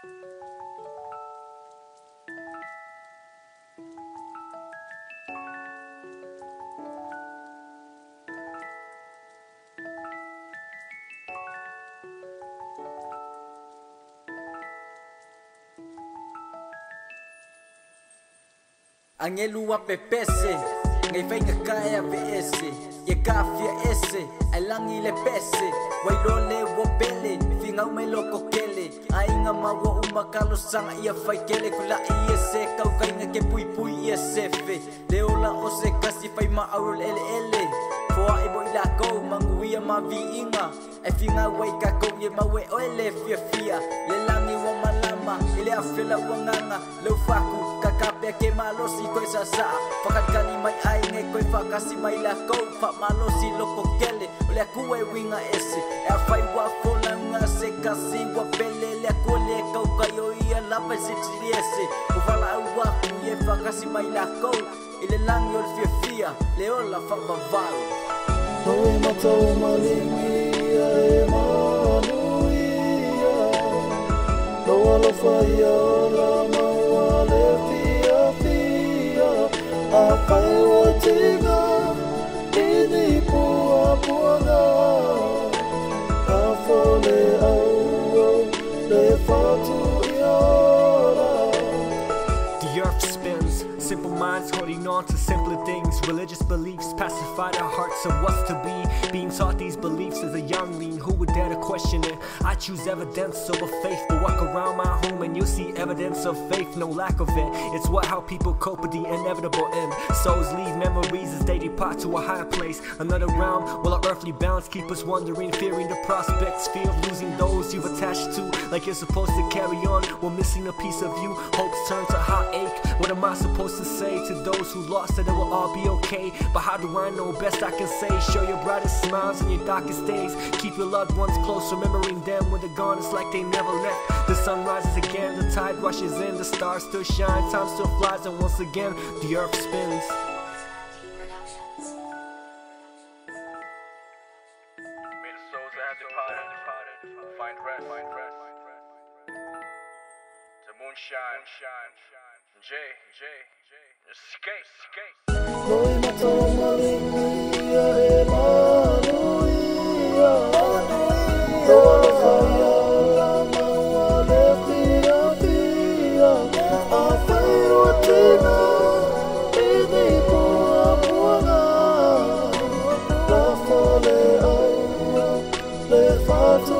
Angelu APPS Ngay vay ka kaya Ye kafia S Ai lang ile pese Wai wo pe Finga umai loko kele Ainga ma wo umakalo sanga ia fai kele Kula i ese Kau kainga ke pui pui i ese fe Leo la o se kasi fai ma aurul ele ele Foa e boi la kou mangu ia ma vi inga E finga wai ka kou ye ma we oele fia fia. Le langi wa malama Ile a fila wanganga Leu faku Kakapea ke malosi koe sa sa Whakankani mai ai nge koe whakasi mai la kou Wha malosi loko kele O lea kue winga ese E a whai wa fola nga se kasi wa pele Lea kua kau kai o ia lapa se tiri ese O wala au wa ye whakasi mai la kou Ile langi o le Le ola e maua le fia fia. A kai tinga Ini minds holding on to simpler things. Religious beliefs pacify their hearts of what's to be. Being taught these beliefs as a youngling, who would dare to question it? I choose evidence over faith, but walk around my home and you'll see evidence of faith, no lack of it. It's what how people cope with the inevitable end. Souls leave memories as they depart to a higher place, another realm. While our earthly bounds keep us wondering, fearing the prospects, fear of losing those you've attached to, like you're supposed to carry on while missing a piece of you. Hopes turn to heartache. What am I supposed to say to those who lost that it will all be okay? But how do I know? Best I can say, show your brightest smiles in your darkest days. Keep your loved ones close, remembering them when they're gone. It's like they never left. The sun rises again, the tide rushes in, the stars still shine, time still flies, and once again the earth spins. May the find rest. The shine, J, J, J, escape, escape. Noi matau malingi e manuia No alofa ia la le fia fia A whai o tina Ini pua puanga La fole Le fatu